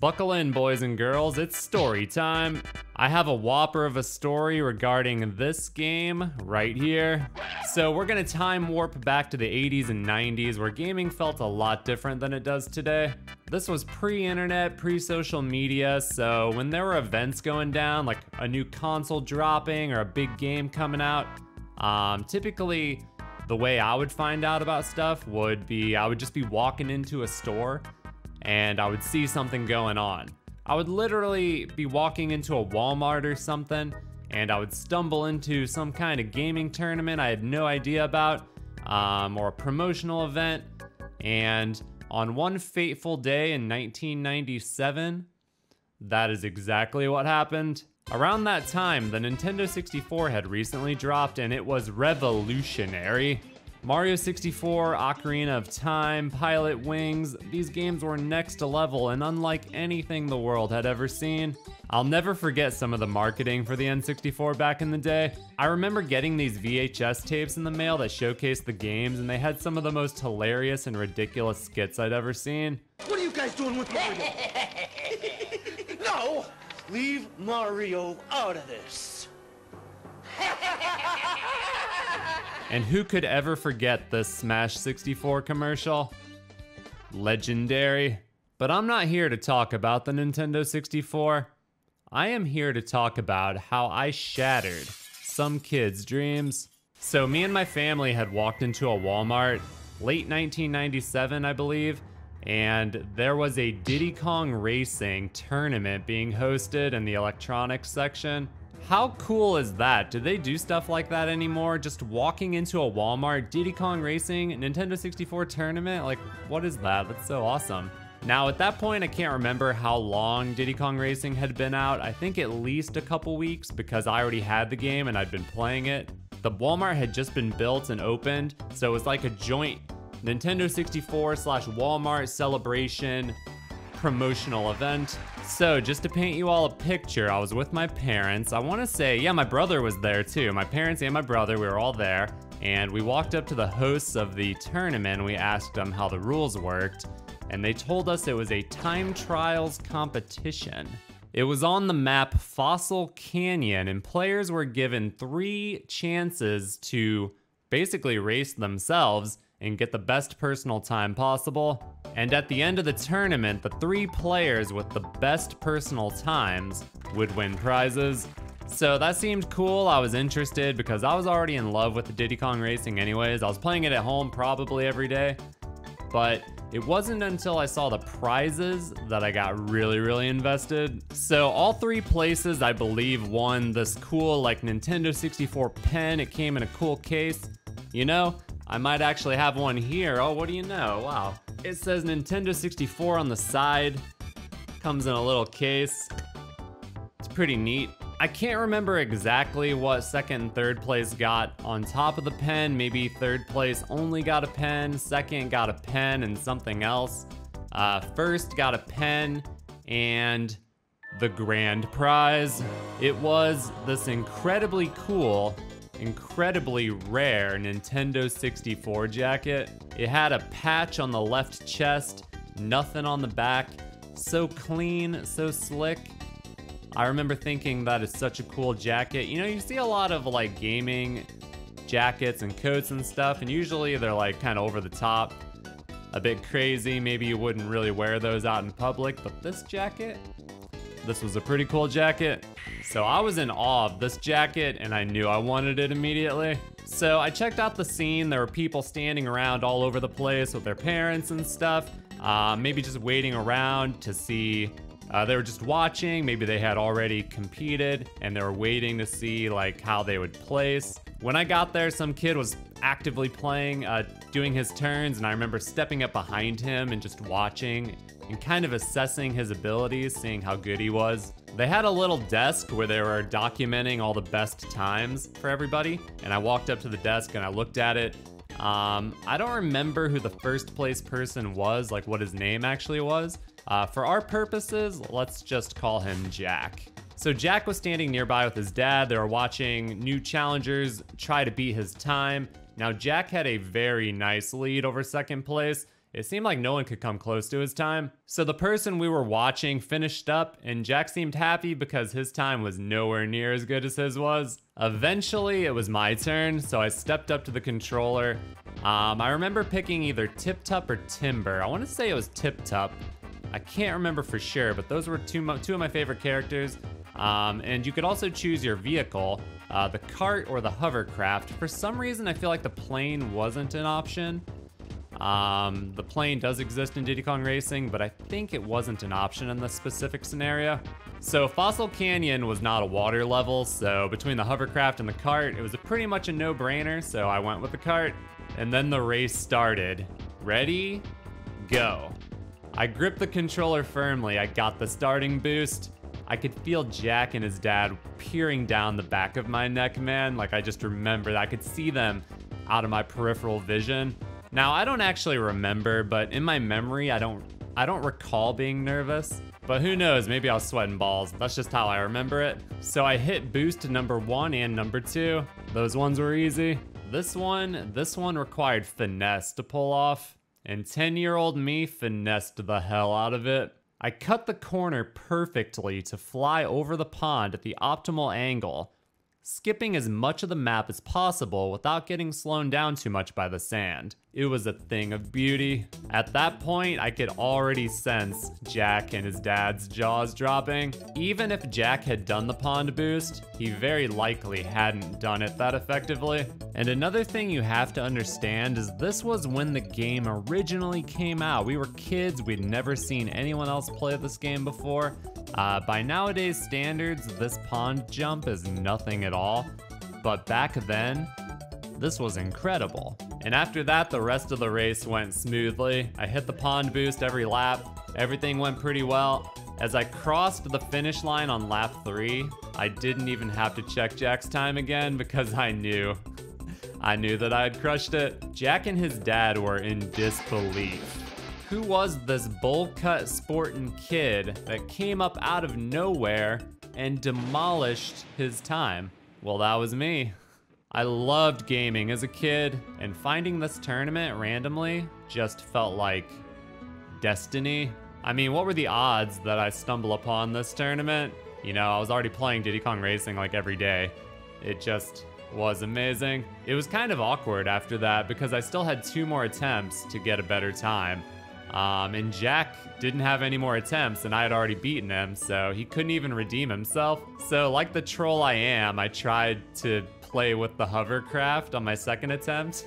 Buckle in, boys and girls, it's story time. I have a whopper of a story regarding this game right here. So, we're gonna time warp back to the 80s and 90s where gaming felt a lot different than it does today. This was pre internet, pre social media, so when there were events going down, like a new console dropping or a big game coming out, um, typically the way I would find out about stuff would be I would just be walking into a store and I would see something going on. I would literally be walking into a Walmart or something, and I would stumble into some kind of gaming tournament I had no idea about, um, or a promotional event. And on one fateful day in 1997, that is exactly what happened. Around that time, the Nintendo 64 had recently dropped and it was revolutionary. Mario 64, Ocarina of Time, Pilotwings, these games were next to level and unlike anything the world had ever seen. I'll never forget some of the marketing for the N64 back in the day. I remember getting these VHS tapes in the mail that showcased the games and they had some of the most hilarious and ridiculous skits I'd ever seen. What are you guys doing with Mario? no! Leave Mario out of this. And who could ever forget the Smash 64 commercial? Legendary. But I'm not here to talk about the Nintendo 64. I am here to talk about how I shattered some kids' dreams. So, me and my family had walked into a Walmart late 1997, I believe, and there was a Diddy Kong Racing tournament being hosted in the electronics section. How cool is that? Do they do stuff like that anymore? Just walking into a Walmart, Diddy Kong Racing, Nintendo 64 tournament? Like, what is that? That's so awesome. Now, at that point, I can't remember how long Diddy Kong Racing had been out. I think at least a couple weeks because I already had the game and I'd been playing it. The Walmart had just been built and opened, so it was like a joint Nintendo 64 slash Walmart celebration promotional event. So, just to paint you all a picture, I was with my parents. I want to say, yeah, my brother was there too. My parents and my brother, we were all there. And we walked up to the hosts of the tournament. We asked them how the rules worked. And they told us it was a time trials competition. It was on the map Fossil Canyon, and players were given three chances to basically race themselves and get the best personal time possible. And at the end of the tournament, the three players with the best personal times would win prizes. So that seemed cool. I was interested because I was already in love with the Diddy Kong Racing anyways. I was playing it at home probably every day. But it wasn't until I saw the prizes that I got really, really invested. So all three places, I believe, won this cool like Nintendo 64 pen. It came in a cool case. You know, I might actually have one here. Oh, what do you know? Wow. It says Nintendo 64 on the side. Comes in a little case. It's pretty neat. I can't remember exactly what second and third place got on top of the pen. Maybe third place only got a pen, second got a pen and something else. Uh, first got a pen and the grand prize. It was this incredibly cool incredibly rare Nintendo 64 jacket. It had a patch on the left chest, nothing on the back. So clean, so slick. I remember thinking that is such a cool jacket. You know, you see a lot of like gaming jackets and coats and stuff, and usually they're like kind of over the top, a bit crazy. Maybe you wouldn't really wear those out in public, but this jacket, this was a pretty cool jacket. So I was in awe of this jacket and I knew I wanted it immediately. So I checked out the scene. There were people standing around all over the place with their parents and stuff. Uh, maybe just waiting around to see. Uh, they were just watching. Maybe they had already competed and they were waiting to see like how they would place. When I got there, some kid was actively playing, uh, doing his turns, and I remember stepping up behind him and just watching and kind of assessing his abilities, seeing how good he was. They had a little desk where they were documenting all the best times for everybody, and I walked up to the desk and I looked at it. Um, I don't remember who the first place person was, like what his name actually was. Uh, for our purposes, let's just call him Jack. So Jack was standing nearby with his dad. They were watching new challengers try to beat his time. Now, Jack had a very nice lead over second place. It seemed like no one could come close to his time. So the person we were watching finished up, and Jack seemed happy because his time was nowhere near as good as his was. Eventually, it was my turn, so I stepped up to the controller. Um, I remember picking either Tiptup or Timber. I want to say it was Tiptup. I can't remember for sure, but those were two, two of my favorite characters. Um, and you could also choose your vehicle, uh, the cart or the hovercraft. For some reason, I feel like the plane wasn't an option. Um, the plane does exist in Diddy Kong Racing, but I think it wasn't an option in this specific scenario. So Fossil Canyon was not a water level, so between the hovercraft and the cart, it was a pretty much a no-brainer, so I went with the cart. And then the race started. Ready? Go. I gripped the controller firmly, I got the starting boost. I could feel Jack and his dad peering down the back of my neck, man. Like I just remembered, I could see them out of my peripheral vision. Now, I don't actually remember, but in my memory, I don't I don't recall being nervous. But who knows, maybe I was sweating balls. That's just how I remember it. So I hit boost to number one and number two. Those ones were easy. This one, this one required finesse to pull off. And 10 year old me finessed the hell out of it. I cut the corner perfectly to fly over the pond at the optimal angle skipping as much of the map as possible without getting slowed down too much by the sand. It was a thing of beauty. At that point, I could already sense Jack and his dad's jaws dropping. Even if Jack had done the pond boost, he very likely hadn't done it that effectively. And another thing you have to understand is this was when the game originally came out. We were kids, we'd never seen anyone else play this game before, uh, by nowadays standards, this pond jump is nothing at all, but back then, this was incredible. And after that, the rest of the race went smoothly. I hit the pond boost every lap, everything went pretty well. As I crossed the finish line on lap three, I didn't even have to check Jack's time again because I knew. I knew that I had crushed it. Jack and his dad were in disbelief who was this bowl cut sporting kid that came up out of nowhere and demolished his time? Well, that was me. I loved gaming as a kid, and finding this tournament randomly just felt like destiny. I mean, what were the odds that I stumble upon this tournament? You know, I was already playing Diddy Kong Racing like every day. It just was amazing. It was kind of awkward after that because I still had two more attempts to get a better time. Um, and Jack didn't have any more attempts, and I had already beaten him, so he couldn't even redeem himself. So, like the troll I am, I tried to play with the hovercraft on my second attempt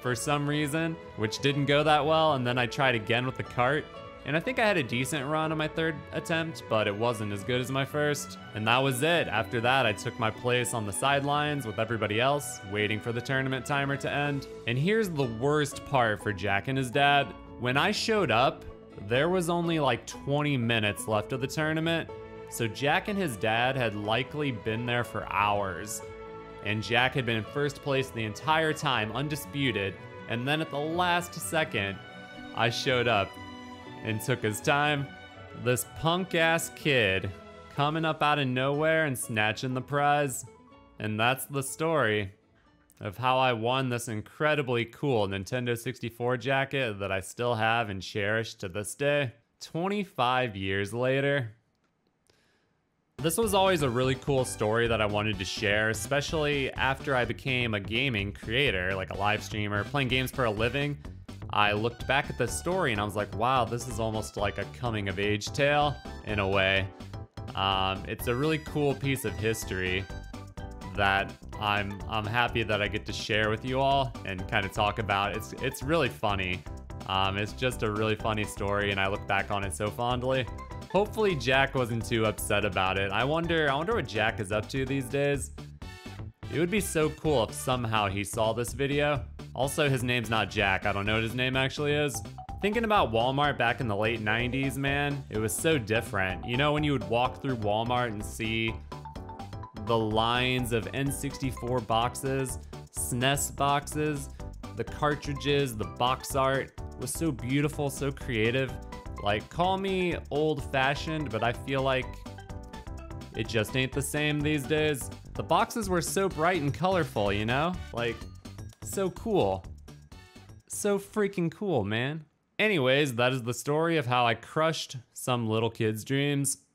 for some reason, which didn't go that well, and then I tried again with the cart. And I think I had a decent run on my third attempt, but it wasn't as good as my first. And that was it. After that, I took my place on the sidelines with everybody else, waiting for the tournament timer to end. And here's the worst part for Jack and his dad. When I showed up, there was only like 20 minutes left of the tournament, so Jack and his dad had likely been there for hours. And Jack had been in first place the entire time, undisputed, and then at the last second, I showed up and took his time. This punk ass kid coming up out of nowhere and snatching the prize. And that's the story of how I won this incredibly cool Nintendo 64 jacket that I still have and cherish to this day. 25 years later. This was always a really cool story that I wanted to share, especially after I became a gaming creator, like a live streamer, playing games for a living. I looked back at this story and I was like, wow, this is almost like a coming of age tale in a way. Um, it's a really cool piece of history that I'm I'm happy that I get to share with you all and kind of talk about. It's it's really funny. Um, it's just a really funny story, and I look back on it so fondly. Hopefully, Jack wasn't too upset about it. I wonder I wonder what Jack is up to these days. It would be so cool if somehow he saw this video. Also, his name's not Jack. I don't know what his name actually is. Thinking about Walmart back in the late 90s, man, it was so different. You know, when you would walk through Walmart and see the lines of N64 boxes, SNES boxes, the cartridges, the box art was so beautiful, so creative. Like, call me old fashioned, but I feel like it just ain't the same these days. The boxes were so bright and colorful, you know? Like, so cool. So freaking cool, man. Anyways, that is the story of how I crushed some little kid's dreams.